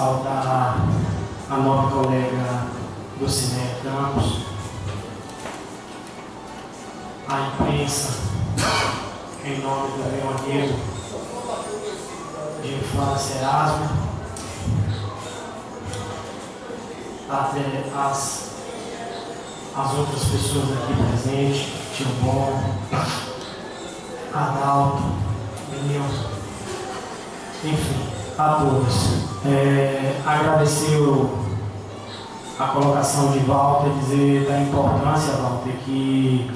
saudar a nobre colega Luciné Campos, a imprensa, em nome do meu amigo de infância Erasmo, até as, as outras pessoas aqui presentes, Tio Bom, Adalto, Nilson, enfim, a todos. É, agradecer a colocação de Walter, dizer da importância, Walter, que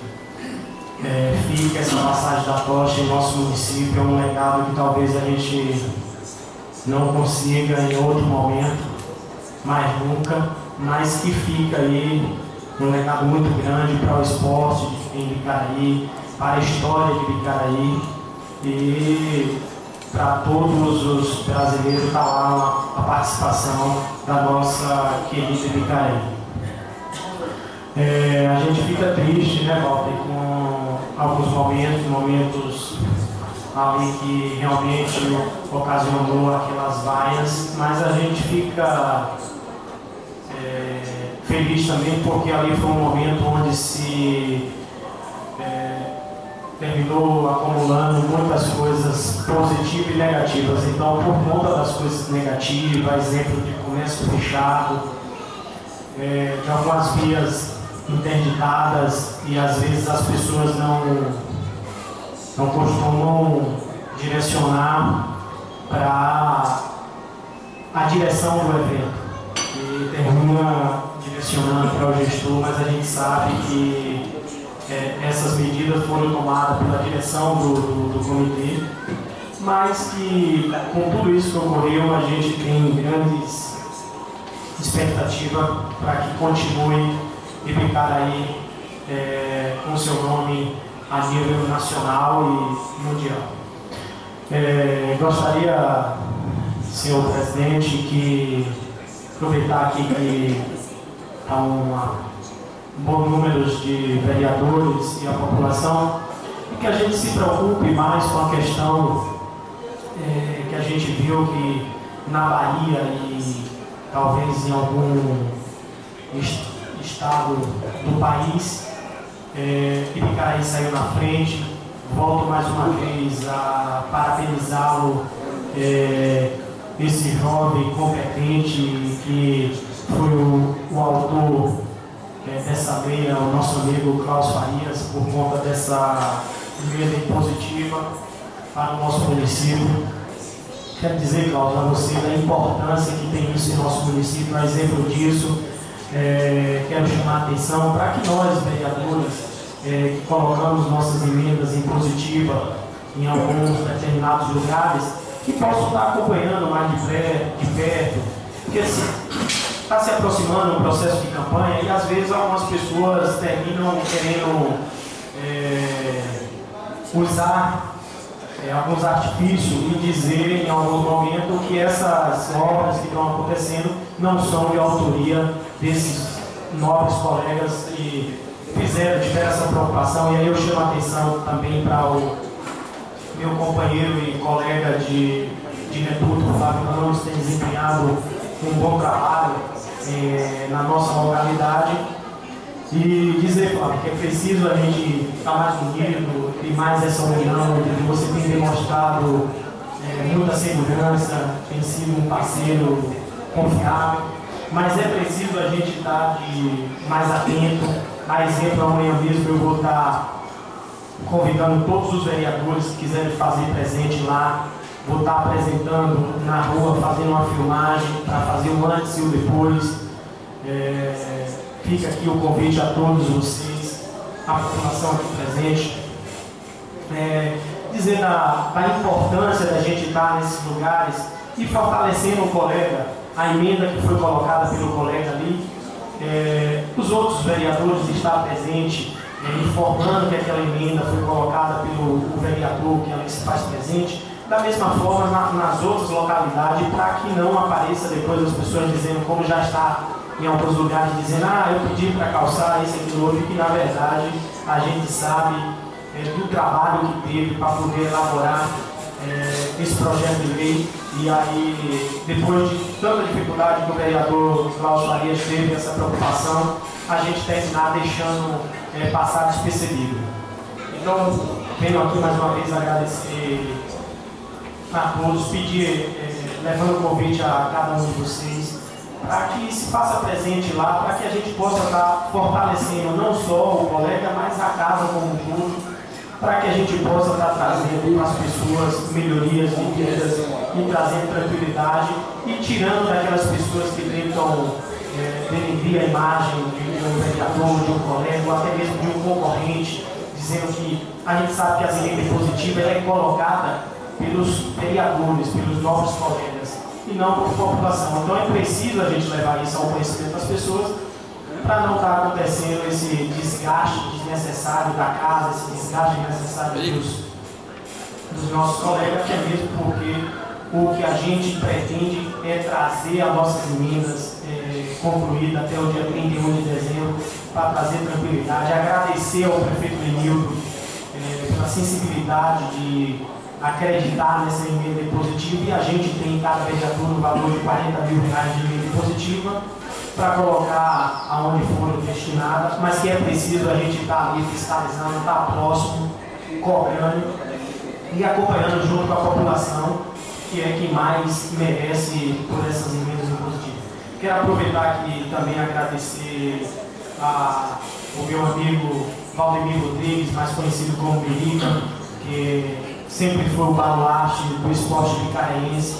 é, fica essa passagem da tocha em nosso município, é um legado que talvez a gente não consiga em outro momento, mais nunca, mas que fica aí um legado muito grande para o esporte em Bicaraí, para a história de Bicaraí e para todos os brasileiros está lá a participação da nossa querida Bicaraí. É, a gente fica triste, né, Walter, com alguns momentos, momentos ali que realmente ocasionou aquelas vaias, mas a gente fica é, feliz também porque ali foi um momento onde se terminou acumulando muitas coisas positivas e negativas. Então, por conta das coisas negativas, exemplo de comércio fechado, é, de algumas vias interditadas e às vezes as pessoas não, não costumam direcionar para a direção do evento. E termina direcionando para o gestor, mas a gente sabe que é, essas medidas foram tomadas pela direção do, do, do, comitê, mas que com tudo isso que ocorreu, a gente tem grandes expectativas para que continue Ibicaraí é, com seu nome a nível nacional e mundial. É, gostaria, senhor presidente, que aproveitar aqui que há uma bom número de vereadores e a população, e que a gente se preocupe mais com a questão é, que a gente viu que na Bahia e talvez em algum est estado do país, é, Ibicaraí saiu na frente. Volto mais uma vez a parabenizá-lo, é, esse jovem competente que foi o, o autor é, dessa lei é o nosso amigo Klaus Farias, por conta dessa emenda impositiva para o nosso município. Quero dizer, Klaus, a você da importância que tem isso em nosso município, um exemplo disso. É, quero chamar a atenção para que nós, vereadores, é, que colocamos nossas emendas impositivas em alguns determinados lugares, que possam estar acompanhando mais de de perto porque assim, está se aproximando um processo de campanha e às vezes algumas pessoas terminam querendo é, usar é, alguns artifícios e dizer em algum momento que essas obras que estão acontecendo não são de autoria desses nobres colegas que fizeram, tiveram essa preocupação. E aí eu chamo a atenção também para o meu companheiro e colega de, de Netuto, Fábio Ramos, tem desempenhado um bom trabalho é, na nossa localidade e dizer, Flávio, que é preciso a gente estar mais unido, ter mais essa união, você tem demonstrado é, muita segurança, tem sido um parceiro confiável, mas é preciso a gente estar de mais atento. A exemplo, amanhã mesmo eu vou estar convidando todos os vereadores que quiserem fazer presente lá Vou estar apresentando na rua, fazendo uma filmagem para fazer o antes e o depois. É, fica aqui o convite a todos vocês, a população aqui presente. É, dizer da, da importância da gente estar nesses lugares e fortalecendo o colega, a emenda que foi colocada pelo colega ali, é, os outros vereadores estar presente, é, informando que aquela emenda foi colocada pelo vereador que ela se faz presente, da mesma forma na, nas outras localidades, para que não apareça depois as pessoas dizendo, como já está em alguns lugares, dizendo, ah, eu pedi para calçar isso aqui novo, e que na verdade a gente sabe é, do trabalho que teve para poder elaborar é, esse projeto de lei. E aí, depois de tanta dificuldade que o vereador Cláudio Farias teve essa preocupação, a gente terminar deixando é, passar despercebido. Então, venho aqui mais uma vez agradecer a todos, pedir, é, levando o convite a cada um de vocês, para que se faça presente lá, para que a gente possa estar fortalecendo não só o colega, mas a casa como um todo, para que a gente possa estar trazendo para as pessoas melhorias vidas e trazendo tranquilidade e tirando daquelas pessoas que tentam é, a imagem de um vereador, de um colega, ou até mesmo de um concorrente, dizendo que a gente sabe que a emenda positiva é colocada pelos vereadores, pelos novos colegas, e não por população. Então é preciso a gente levar isso ao conhecimento das pessoas para não estar tá acontecendo esse desgaste desnecessário da casa, esse desgaste desnecessário dos, dos nossos colegas, que é mesmo porque o que a gente pretende é trazer as nossas emendas é, concluídas até o dia 31 de dezembro, para trazer tranquilidade, agradecer ao prefeito Lenildo é, pela sensibilidade de acreditar nessa emenda positiva e a gente tem em cada vereador um valor de 40 mil reais de emenda positiva para colocar aonde foram destinadas, mas que é preciso a gente estar tá ali fiscalizando, estar tá próximo, cobrando e acompanhando junto com a população, que é quem mais merece por essas emendas positivas. Quero aproveitar aqui também agradecer a, o meu amigo Valdemir Rodrigues, mais conhecido como Mirica, que sempre foi o baluarte do esporte picarense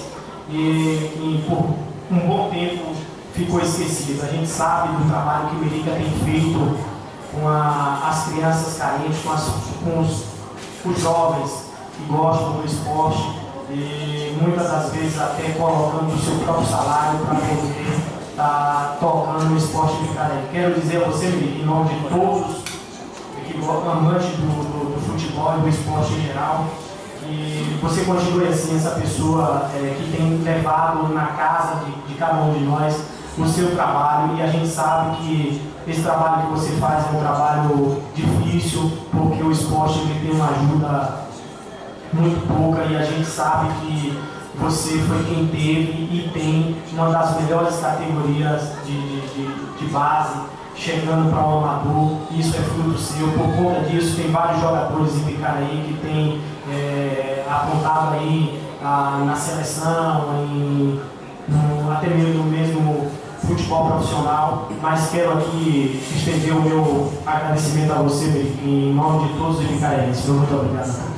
e, e por um bom tempo ficou esquecido. A gente sabe do trabalho que o Merica tem feito com a, as crianças carentes, com, as, com os, os jovens que gostam do esporte e muitas das vezes até colocando o seu próprio salário para poder estar tá tocando no esporte picarense. Quero dizer a você, em nome de todos que amantes do, do, do futebol e do esporte em geral, que você continue assim, essa pessoa é, que tem levado na casa de, de, cada um de nós o seu trabalho. E a gente sabe que esse trabalho que você faz é um trabalho difícil porque o esporte ele tem uma ajuda muito pouca. E a gente sabe que você foi quem teve e tem uma das melhores categorias de, de, de base chegando para o amador, isso é fruto seu, por conta disso tem vários jogadores em Picaraí que tem é, apontado aí a, na seleção, em, no, até mesmo no mesmo futebol profissional, mas quero aqui estender o meu agradecimento a você em nome de todos os picarenses. Muito obrigado